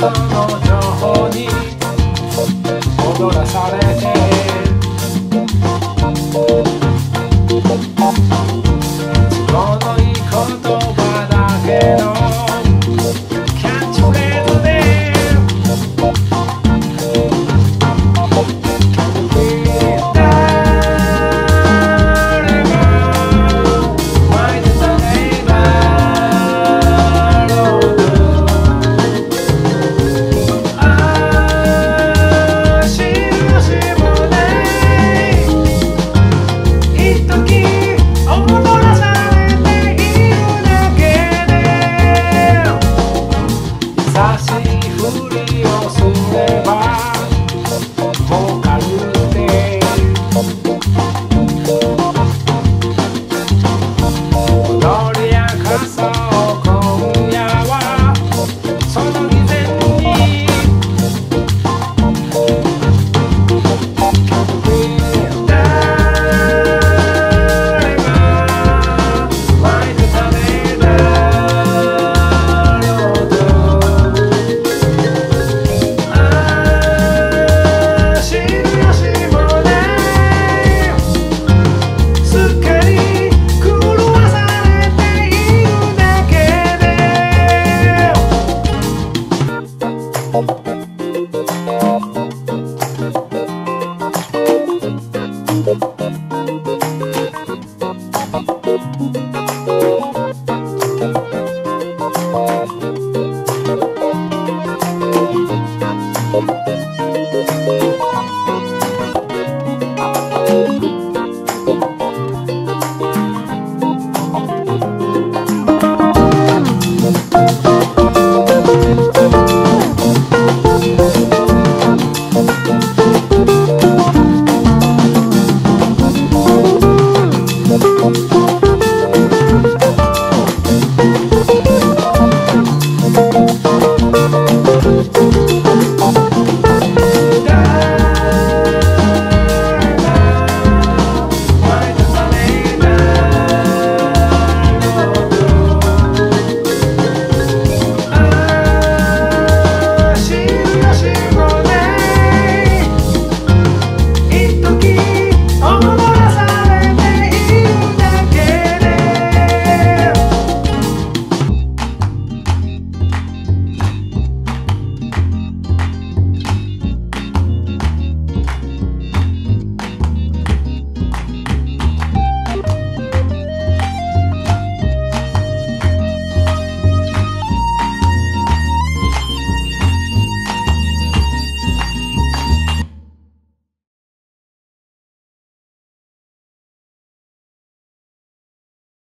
Oh. Thank Música